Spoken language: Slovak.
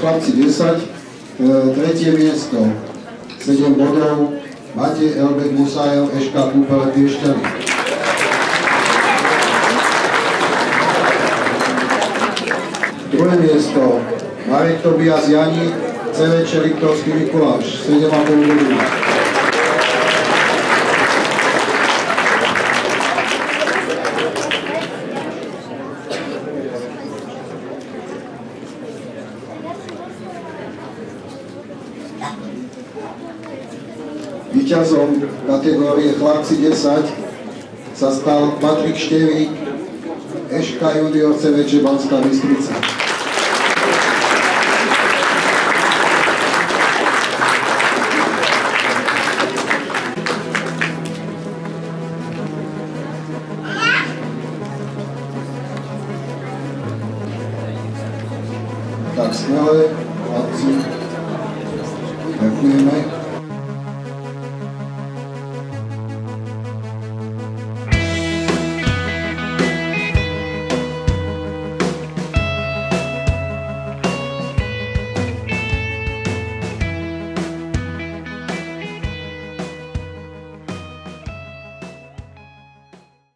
Chlapci 10, e, tretie miesto, 7 bodov, Matej Elbek Musajev, Eška Kúpele Piešťany. Druhé miesto, Marek Tobias Jani, CVČ Liptovský Mikuláš, 7,5 bodov. Výťazom kategórie chlapci 10 sa stal Patrik Števík, Eška junior CVČ Banská Bystrica. Tak smelé, chlapci, Have a good night.